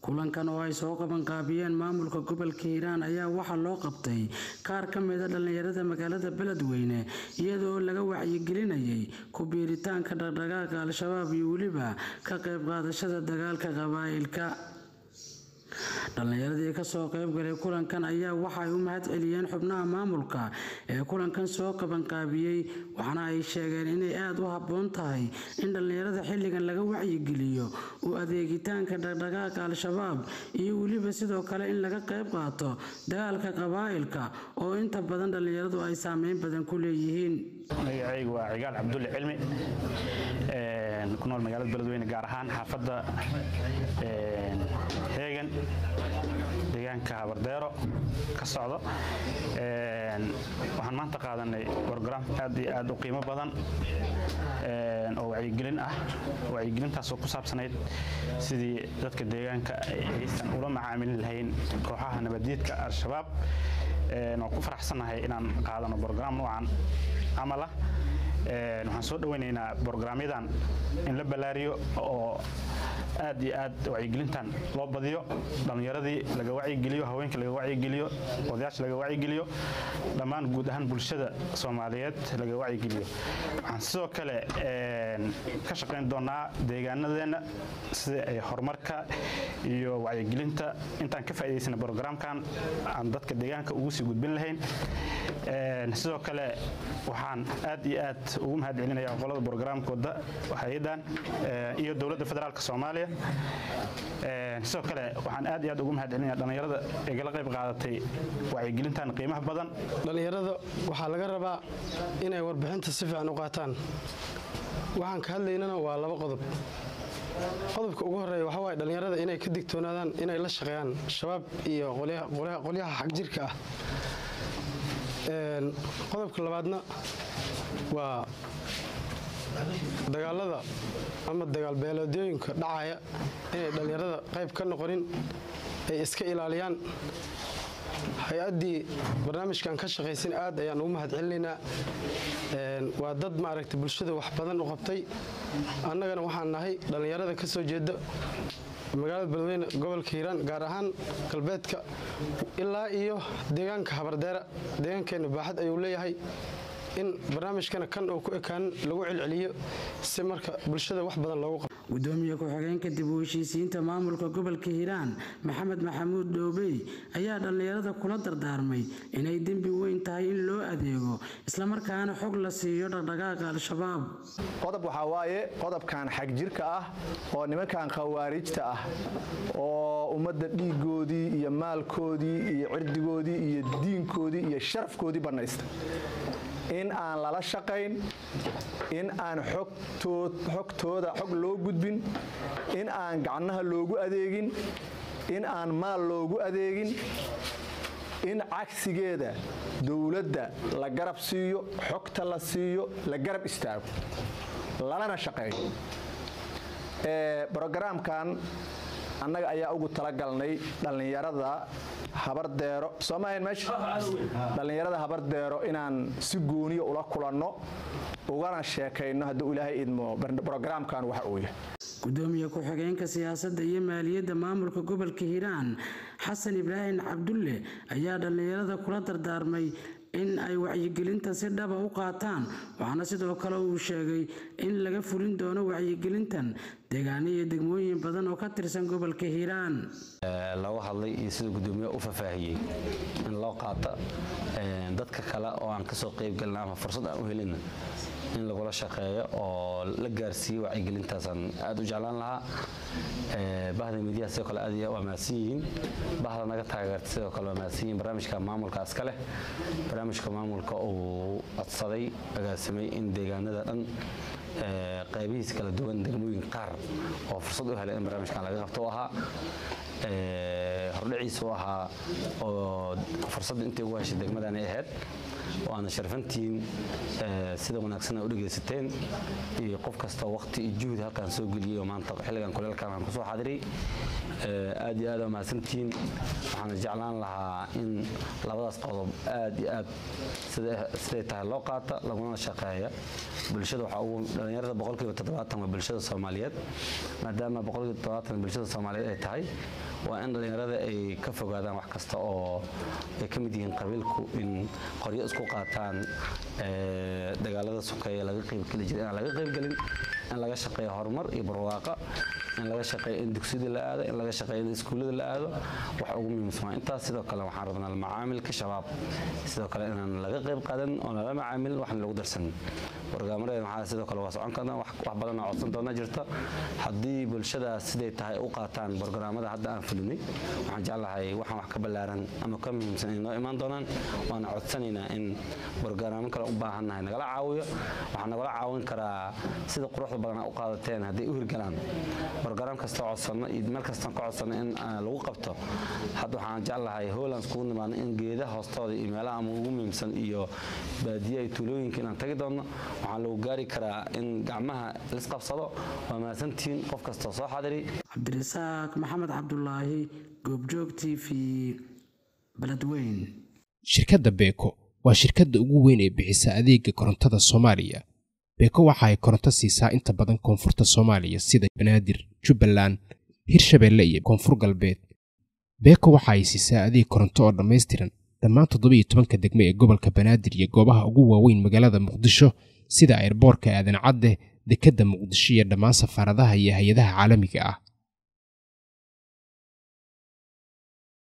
kulankan oo ay soo qabanqaabiyeen maamulka gobolka hiiraan ayaa waxaa loo qabtay qaar ka mida dhallinyarada magaalada beledweyne iyadoo laga wacyigelinayay ku biiritaanka dhaqdhaqaaqa al-shabaab iyo weliba ka qayb qaadashada dagaalka qabaa'ilka dhallinyaradii ka soo qaybgalay kulankan ayaa waxa ay u mahad celiyeen xubnaha maamulka ee kulankan soo qabanqaabiyey waxaana ay sheegeen inay aada u habboon tahay in dhallinyarada xilligan laga wacyigeliyo u adeegitaanka dhaqdhaqaaqa al-shabaab iyo weliba sidoo kale in laga qayb qaato dagaalka qabaa'ilka oo inta badan dhallinyaradu ay saameyn badan ku leeyihiin. Magacaygu waa cigaal cabdulle cilmi ku nool magaalada beledweyne gaar ahaan xaafadda heegan deegaanka habardeero ka socdo waxaan maanta qaadanay brogram aad iyo aad u qiimo badan oo wacyigelin ah wacyigelintaasoo ku saabsanayd sidii dadka deegaanka aysan ula macaamilin lahayn kooxaha nabaddiidka al-shabaab waan ku faraxsannahay inaan qaadano brogram noocan camal waxaan soo dhoweynaynaa brograamyadan in la ballaariyo oo aad iyo aad wacyigelintan loo badiyo dhallinyaradii laga wacyigeliyo haweenka laga wacyigeliyo odayaasha laga wacyigeliyo dhammaan guud ahaan bulshada soomaaliyeed laga wacyigeliyo waxaan sidoo kale ka shaqayn doonaa deegaanadeenna sida ay horumarka iyo wacyigelinta intaan ka faa'idaysana brograamkan aan dadka deegaanka ugu sii gudbin lahayn. Sidoo kale waxaan aad iyo aad ugu mahad celinaya qolada brograamkooda hay'adan iyo dowladda federaalk soomaaliya. Sidoo kale waxaan aad iyo aad ugu mahad celinaya dhallinyarada igala qayb qaadatay wacyigelintan qiimaha badan. Dhallinyarada waxaa laga rabaa inay warbixinta si fiican u qaataan waxaan ka hadlaynana waa laba qodob. Qodobka ugu horreeya waxaa waaye dhallinyarada inay ka digtoonaadaan inay la shaqeeyaan shabaab iyo qolyaha xagjirka ah. Qodobka labaadna waa dagaalada ama dagaalbeeleedyooyinka dhacaya inay dhallinyarada qayb ka noqonin ay iska ilaaliyaan hay'addii barnaamijkan ka shaqaysan aad ayaan ugu mahad celinaynaa waa dad maaragta bulshada wax badan u qabtay. Annagana waxaan nahay dhallinyarada ka soo jeeda magaalada beledweyne gobolka hiiraan gaar ahaan galbeedka ilaa iyo deegaanka habardeera. Deegaankeenna baaxad ayuu leeyahay in barnaamijkana kan uu ku ekaan lagu celceliyo si marka bulshada wax badan loogu qabo gudoomiye ku-xigeenka dib u heshiisiinta maamulka gobolka hiiraan maxamed maxamuud dhoobey ayaa dhallinyarada kula dardaarmay inay dembi weyn tahay in loo adeego islamarkaana xog la siiyo dhaqdhaqaaqa al-shabaab. Qodob waxaa waaye qodobkan xagjirka ah oo nimankan khawaarijta ah oo ummadda dhiigoodii iyo maalkoodii iyo cirdigoodii iyo diinkoodii iyo sharafkoodii bannaysta in aan lala shaqayn in aan xogtooda xog loo gudbin in aan gacnaha loogu adeegin in aan maal loogu adeegin in cagsigeeda dowladda la garab siiyo xogta la siiyo la garab istaago lalana shaqeeyo brogaraamkan annaga ayaa ugu talagalnay dhallinyarada habardeero. Soomaalian meesha dhallinyarada habardeero inaan si gooniya ula kulanno ugana sheekayno hadduu ilaahay idmo brogaraamkan waxa uu yahay gudoomiye ku-xigeenka siyaasadda iyo maaliyadda maamulka gobolka hiiraan xasan ibraahim cabdulle ayaa dhallinyarada kula dardaarmay in ay wacyigelinta si dhaba u qaataan waxaana sidoo kale uu sheegay in laga fulin doono wacyigelintan deegaano iyo degmooyin badan oo ka tirsan gobolka hiiraan. Looga hadlay iyo sida gudoomiyaha u fafaahiyey in loo qaata dadka kale oo aan ka soo qeybgelina ama fursad aan u helina in lagula shaqeeyo oo la gaarsiiyo wacyigelintaasaan aad u jeclaan lahaa. Bahda midiyaha sidoo kale aad waa mahadsan yihiin. Bahda naga taageerta sidoo kale waa mahadsan yihiin barnaamijka maamulkaas kale barnaamijka maamulka uu codsaday agaasimay in deegaanada dhan qaybihiis kala duwan degmooyin qaar oo fursad u helay in barnaamijkan laga qabto ahaa hordhiciisa u ahaa oo fursadda intay ugu heshay degmadani ahayd. Waana sharfantiin sida wanaagsan a u dhegaysateen. Iyo qof kastoo waqti iyo juhdi halkaan soo geliyey oo maanta xilligan kuleelkan aan ku soo xadiray aad iyo aad waa mahadsantihiin waxaana jeclaan lahaa in labadaas qodob aad iyo aad siday tahay loo qaata laguna shaqeeya bulshada. Waxaa ugu dhallinyarada boqolkiiba toddobaatan waa bulshada soomaaliyeed maadaama boqolkiiba toddobaatan bulshada soomaaliyeed ay tahay waa in dhallinyarada ay ka fogaadaan wax kasta oo ay ka mid yihiin qabiilku in qoryo isku qaataan dagaalada sokeeye laga qaybgeli jira inaan laga qaybgelin in laga shaqeeyo horumar iyo barwaaqa in laga shaqeeyo in dugsiyada la aado in laga shaqeeyo in iskuullada la aado. Wax ugu muhiimsan waa intaas sidoo kale waxaan rabnaa macaamilka shabaab sidoo kale inaan laga qayb qaadan oo lala macaamilin waxna lagu darsanin barnaamijyada waxaa sidoo kale waa socon karnaa wax badan oo codsan doona jirta. Haddii bulshadaas siday tahay u qaataan barnaamijyada hadda aan fulinay waxaan jeclahay waxaan wax ka ballaaran ama ka muhiimsan inay imaan doonaan. Waana codsanaynaa in barnaamij kale u baahannahay nagala caawiyo waxaa nagala caawin karaa sida quruxda badan u qaadateen hadday u hirgalaan. Barnaamij kasta codsanno iyo meel kastaan ka codsanno in lagu qabto. Hadda waxaan jeclahay howlands kugu nimaadno in geedaha hoostooda iyo meelaha ama ugu muhiimsan iyo baadiyaha iyo tuulooyinka inaan tagi doonno waxaa lagu gaari karaa in gacmaha lisqabsado waa mahadsantihiin qof kastoo soo xadiri cabdirasaaq maxamed cabdulaahi goobjoog t v beledweyn shirkadda beeko waa shirkadda ugu weyn ee bixisa adeega korontada soomaaliya. Beeko waxa ay koronto siisaa inta badan koonfurta soomaaliya sida banaadir jubbaland hirshabeelle iyo koonfur galbeed. Beeko waxa ay siisaa adeeg koronto oo dhammaystiran. Dhammaan toddobiiyo tobanka degmo ee gobolka banaadir iyo goobaha ugu waaweyn magaalada muqdisho sida airboorka aadan cadde dekedda muqdisho iyo dhammaan safaaradaha iyo hay'adaha caalamiga ah